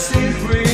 see free.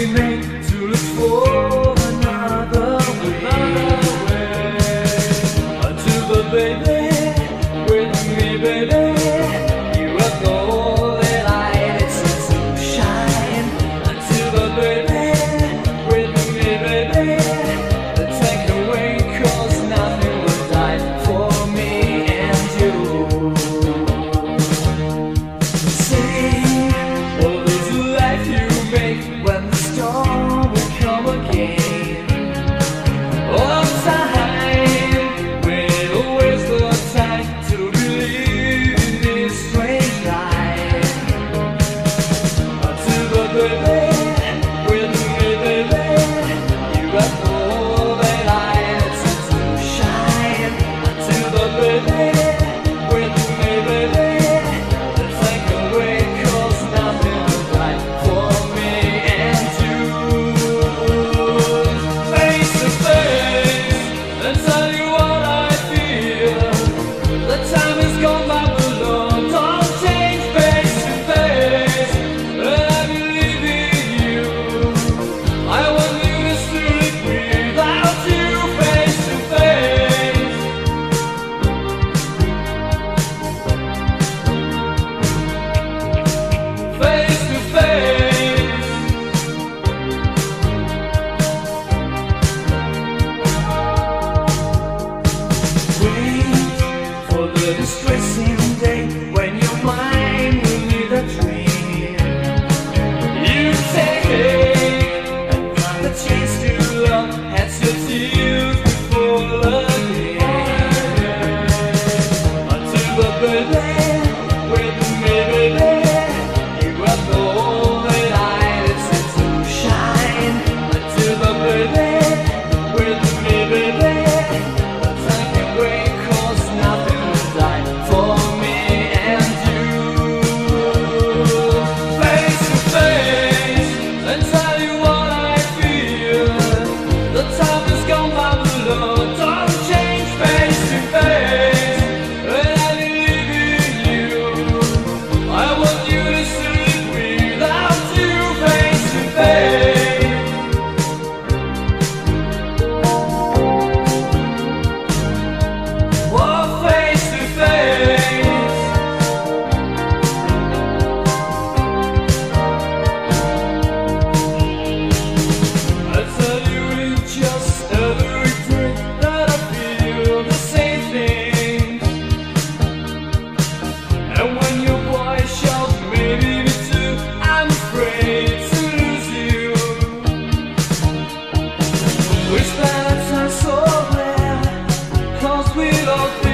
Okay.